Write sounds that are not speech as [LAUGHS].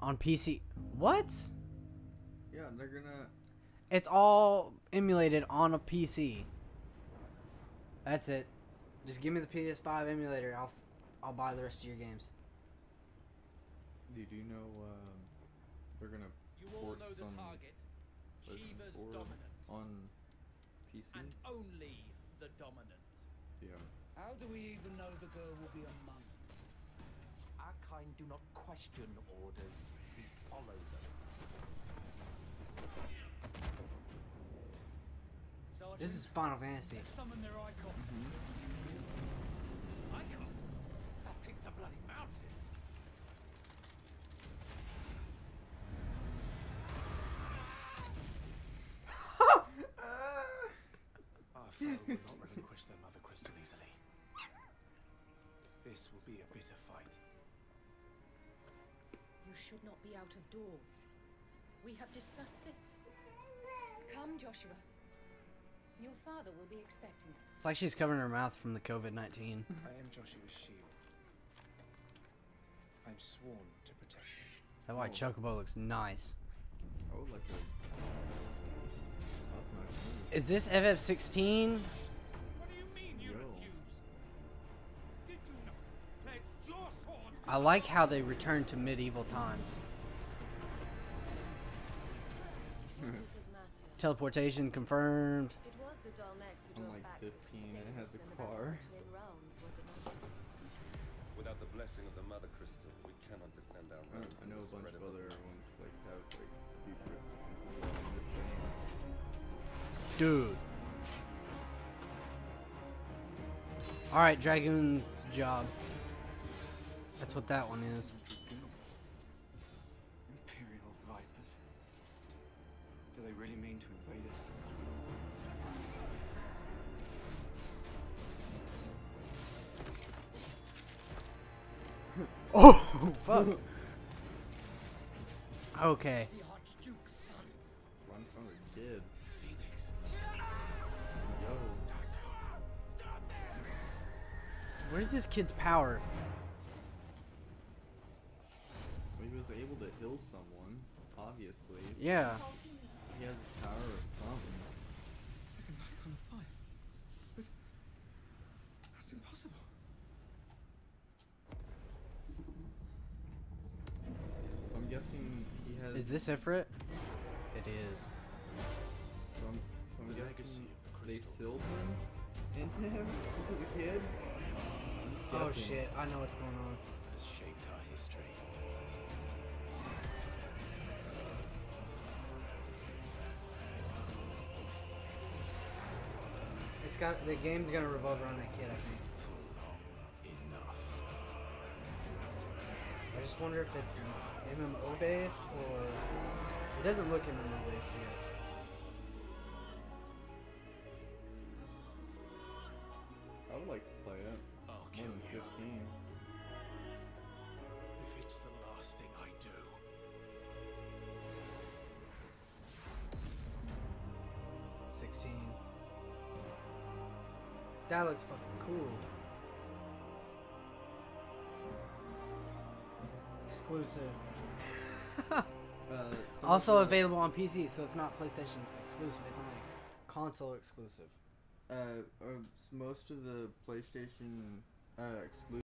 On PC. What? Yeah, they're gonna. It's all emulated on a PC. That's it. Just give me the PS5 emulator. I'll I'll buy the rest of your games. Did you know um, they're gonna You all port know the some target. Shiva's dominant. on PC? And only the dominant. yeah. How do we even know the girl will be a monk? Our kind do not question orders, we follow them. Sergeant, This is Final Fantasy. they've summoned their icon. Mm-hmm. Icon? That thing's a bloody mountain. [LAUGHS] Our foe will not relinquish their mother crystal easily. This will be a bitter fight. You should not be out of doors. We have discussed this. Come, Joshua. Your father will be expecting us. It's like she's covering her mouth from the COVID 19. I am [LAUGHS] Joshua's shield. I'm sworn to protect him. That white oh. chocobo looks nice. I would like to. That's nice. Is this FF16? I like how they return to medieval times. What does it matter? Teleportation confirmed. It was the Dalmex who I'm like 15 and it has a the car. of the Twin Realms, was it not? Without the blessing of the Mother Crystal, we cannot defend our I, realm I know a bunch of other ones like have like futuristic ones as well. I'm just saying. Dude. Alright, Dragoon Job. That's what that one is. Imperial vipers. Do they really mean to invade us? [LAUGHS] Oh, fuck. Okay. The Archduke's son. Run from a kid. Where's this kid's power? Able to heal someone, obviously. so Yeah. He has the power of something. Second icon of fire. But that's impossible. So I'm guessing he has. Is this Ifrit? It is. So I'm, so I'm The guessing legacy of the they sealed him into him, into the kid. Oh shit, I know what's going on. Has shaped our history. It's got the game's gonna revolve around that kid, I think. Enough. I just wonder if it's MMO based or it doesn't look MMO based yet. I would like to play it. I'll kill you 15. if it's the last thing I do. Sixteen. That looks fucking cool. Exclusive. [LAUGHS] Uh, [LAUGHS] Also available on PC, so it's not PlayStation exclusive. It's only console exclusive. Uh, uh, most of the PlayStation uh, exclusive.